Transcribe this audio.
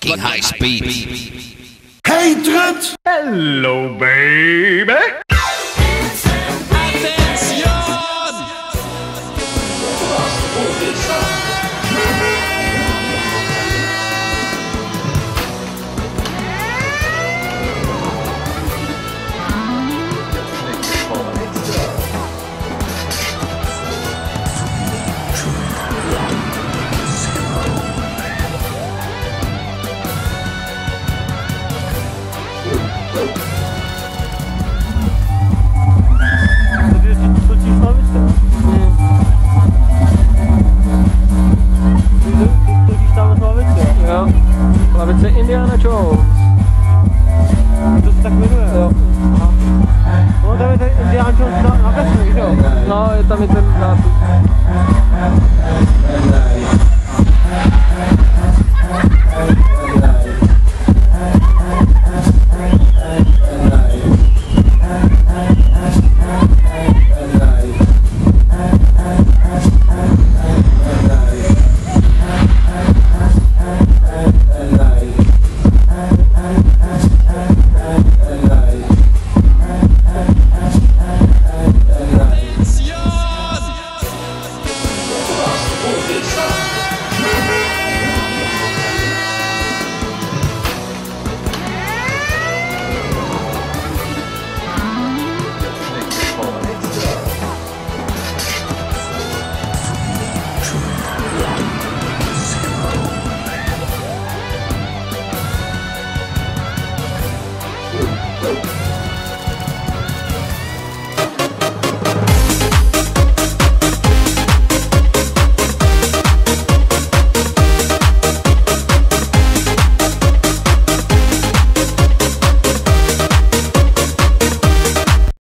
fucking high speed. Hey Trut! Hello, baby. Lavice Indiana Jones. To se tak jmenuje. Jo. No tam je ten Indiana Jones na, na vesmír, jo? No, je tam i ten nápis. Jesus.